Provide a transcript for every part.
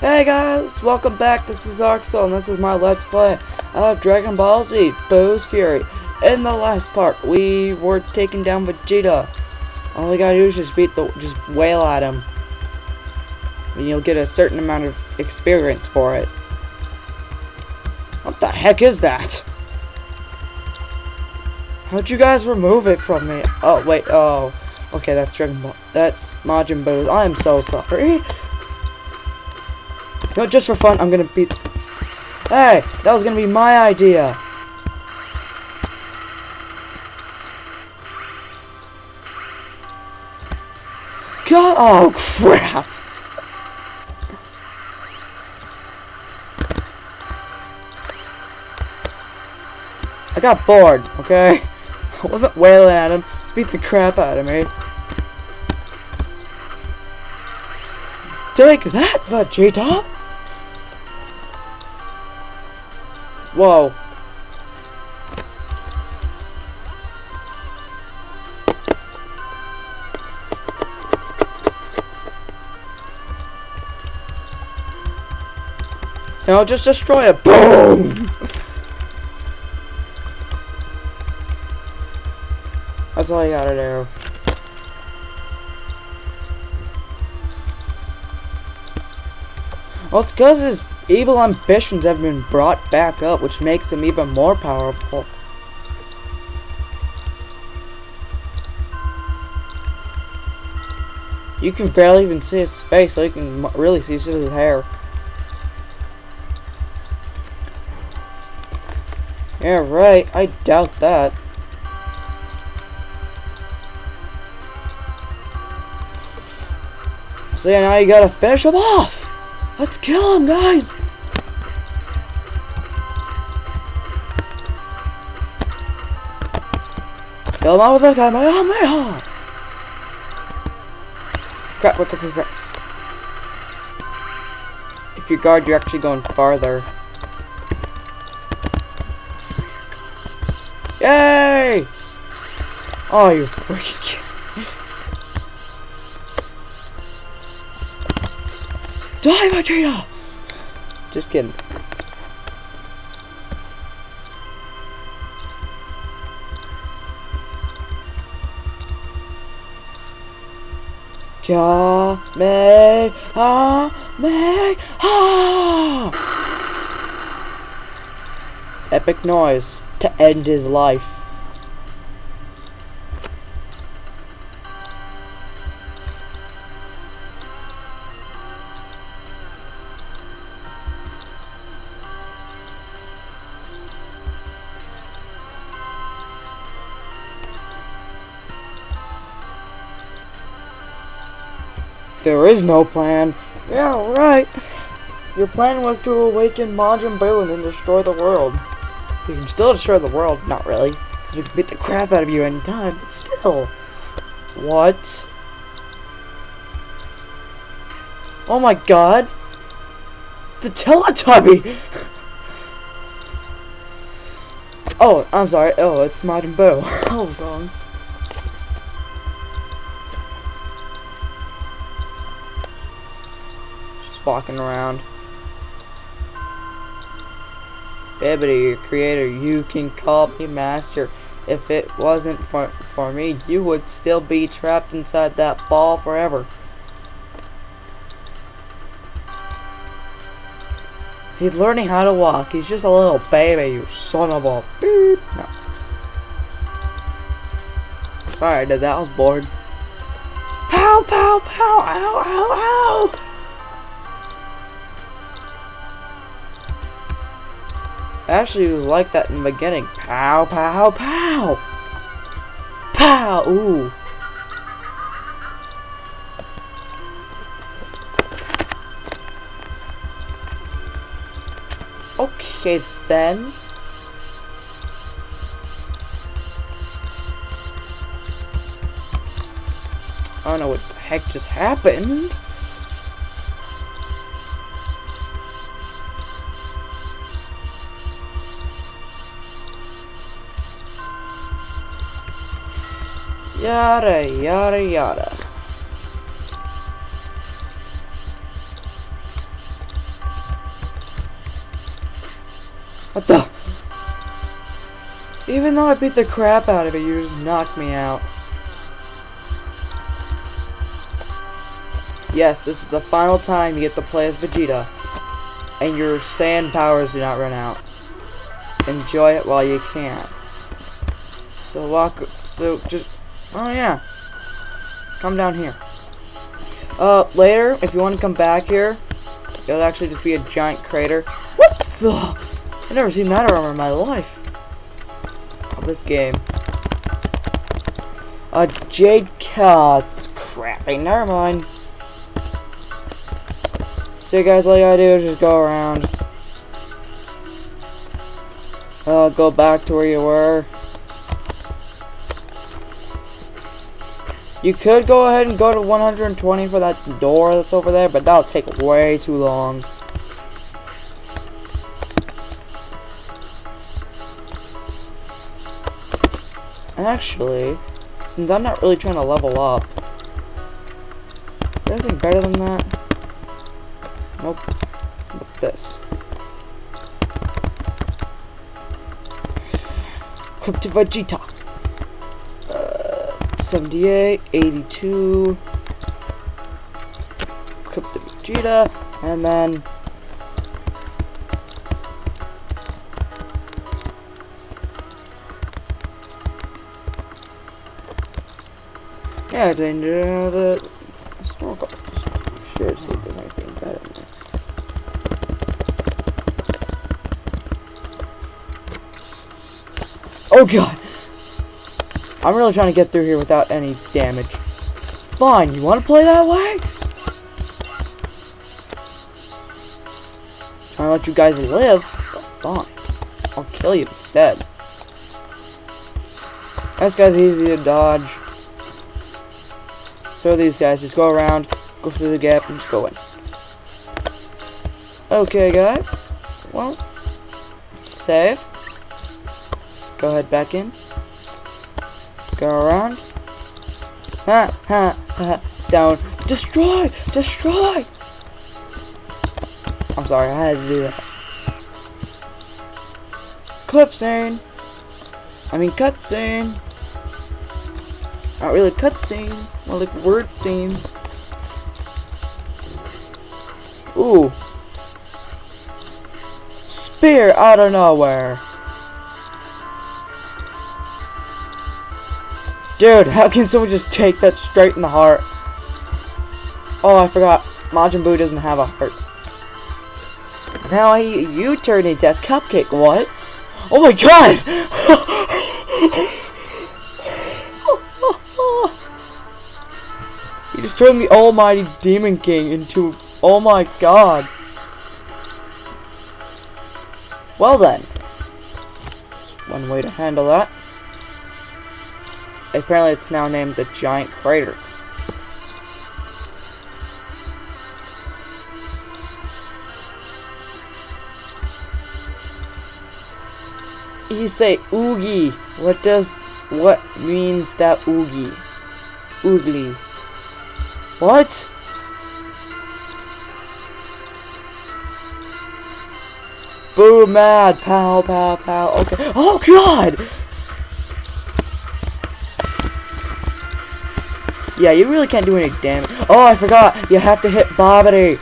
Hey guys, welcome back. This is Arcsol, and this is my Let's Play of Dragon Ball Z Buu's Fury. In the last part, we were taking down Vegeta. All we gotta do is just beat the, just wail at him. And you'll get a certain amount of experience for it. What the heck is that? How'd you guys remove it from me? Oh, wait, oh. Okay, that's Dragon Ball. That's Majin Buu. I am so sorry. No, just for fun, I'm gonna beat... Hey, that was gonna be my idea. God, oh crap. I got bored, okay? I wasn't wailing at him, Just beat the crap out of me. Take that, Vegeta! Whoa. And I'll just destroy it. Boom! That's all I gotta do. Well, it's because his evil ambitions have been brought back up, which makes him even more powerful. You can barely even see his face, so you can really see just his hair. Yeah, right. I doubt that. So yeah, now you gotta finish him off! Let's kill him, guys! Kill him with a Kamehameha! Crap, crap, crap, crap. If you guard, you're actually going farther. Yay! Oh, you freaking Die, Vegeta! Just kidding. Kamehameha! Epic noise to end his life. There is no plan. Yeah, right. Your plan was to awaken Majin Buu and then destroy the world. You can still destroy the world. Not really. Because we can beat the crap out of you anytime. But still. What? Oh my god. The Teletubby! oh, I'm sorry. Oh, it's Majin Buu. oh, wrong. Walking around. Babidi, your creator, you can call me master. If it wasn't for, for me, you would still be trapped inside that ball forever. He's learning how to walk. He's just a little baby, you son of a beep. No. Did that. Was bored. Pow, pow, pow, ow, ow, ow! Actually, it was like that in the beginning. Pow, pow, pow! Pow! Ooh. Okay, then. I don't know what the heck just happened. Yada, yada, yada. What the? Even though I beat the crap out of it, you just knocked me out. Yes, this is the final time you get to play as Vegeta. And your sand powers do not run out. Enjoy it while you can. So walk... So just oh yeah. Come down here. Uh, later, if you want to come back here, it'll actually just be a giant crater. What the? I've never seen that armor in my life. Of this game. A Jade Cat's crappy. Never mind. So guys, all you gotta do is just go around. Uh, go back to where you were. You could go ahead and go to 120 for that door that's over there, but that'll take way too long. Actually, since I'm not really trying to level up, anything better than that? Nope. But this. Crypto Vegeta. 78, 82, Crypto Vegeta, and then Yeah, then uh, the should better in there. Oh god! I'm really trying to get through here without any damage. Fine, you want to play that way? Trying to let you guys live, fine. I'll kill you instead. This guy's easy to dodge. So these guys just go around, go through the gap, and just go in. Okay, guys. Well, save. Go ahead back in. Go around. Ha ha ha. Stone. Destroy! Destroy! I'm sorry, I had to do that. Clip scene. I mean cutscene. Not really cutscene, more like word scene. Ooh. Spear out of nowhere. Dude, how can someone just take that straight in the heart? Oh, I forgot. Majin Buu doesn't have a heart. Now he, you turn into a cupcake, what? Oh my god! he just turned the almighty Demon King into... Oh my god! Well then. One way to handle that. Apparently it's now named the Giant Crater. You say oogie. What does what means that oogie? Oogly. What? Boom mad. Pow pow pow. Okay. Oh god! Yeah, you really can't do any damage. Oh, I forgot. You have to hit Babidi.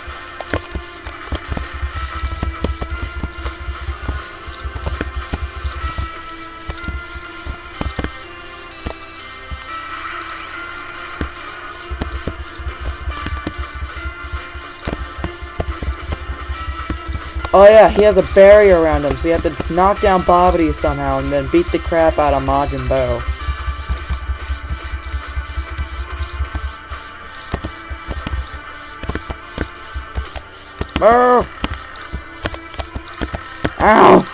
Oh yeah, he has a barrier around him, so you have to knock down Babidi somehow and then beat the crap out of Majin Buu. Move! Ow!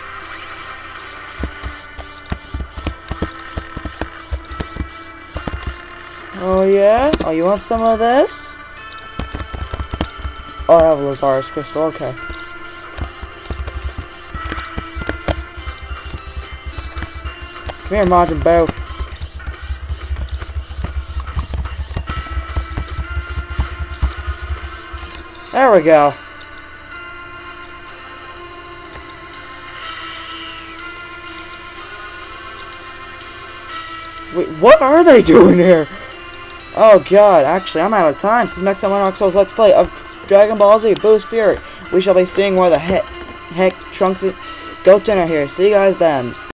Oh yeah? Oh, you want some of this? Oh, I have a Lazarus crystal, okay. Come here, Majin Buu. There we go. Wait, what are they doing here? Oh god, actually, I'm out of time. So next time on Arcsol's Let's Play of Dragon Ball Z Buu's Fury, we shall be seeing where the heck, heck Trunks, Goten are here. See you guys then.